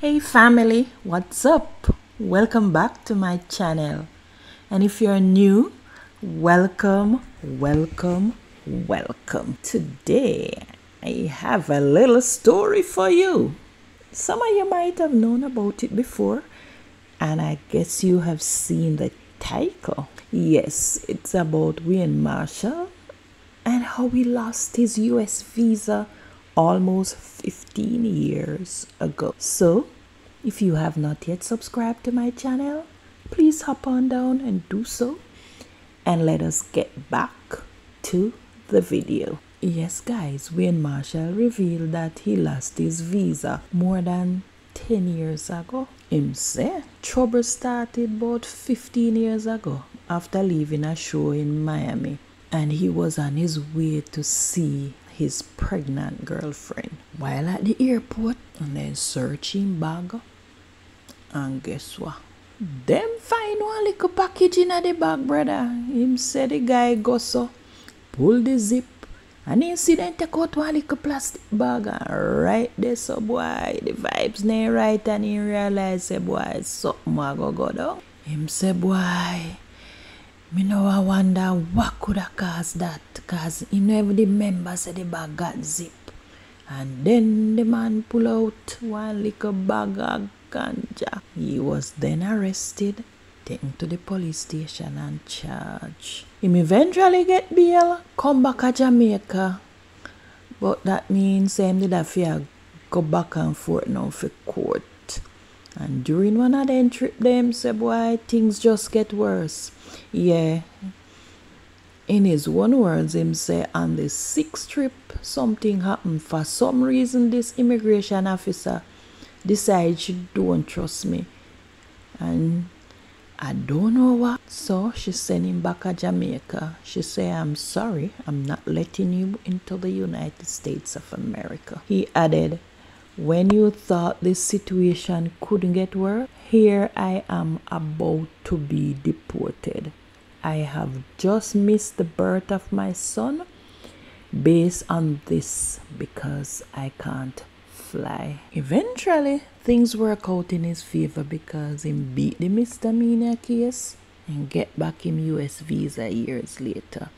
family, what's up? Welcome back to my channel. And if you're new, welcome, welcome, welcome. Today, I have a little story for you. Some of you might have known about it before, and I guess you have seen the title. Yes, it's about Wayne Marshall and how he lost his US visa almost 15 years ago. So, if you have not yet subscribed to my channel, please hop on down and do so. And let us get back to the video. Yes, guys, Wayne Marshall revealed that he lost his visa more than 10 years ago. Him say trouble started about 15 years ago after leaving a show in Miami and he was on his way to see his pregnant girlfriend. While at the airport and then searching bag. And guess what? Them find one little package in the bag brother. Him said the guy go so pull the zip. And incident take out one little plastic bag and right there so boy the vibes nae right and he realize say boy something a go go down. Him say boy me know I wonder what could have caused that because he every member said the bag got zip. And then the man pull out one little bag of ganja. He was then arrested, taken to the police station and charged. Him eventually get bail, come back to Jamaica. But that means him did have to go back and forth now for court. And during one of them trip them say boy things just get worse. Yeah. In his one words, him say on the sixth trip something happened. For some reason this immigration officer decided she don't trust me. And I don't know what. So she sent him back to Jamaica. She say, I'm sorry, I'm not letting you into the United States of America. He added, when you thought this situation couldn't get worse, here I am about to be deported. I have just missed the birth of my son based on this because I can't fly. Eventually, things work out in his favor because he beat the misdemeanor case and get back him US visa years later.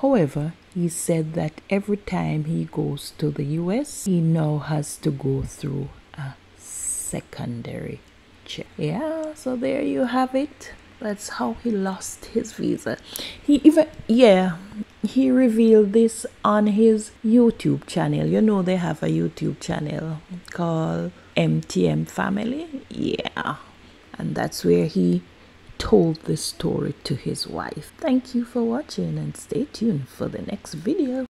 However, he said that every time he goes to the US, he now has to go through a secondary check. Yeah, so there you have it. That's how he lost his visa. He even, yeah, he revealed this on his YouTube channel. You know, they have a YouTube channel called MTM Family. Yeah, and that's where he told this story to his wife. Thank you for watching and stay tuned for the next video.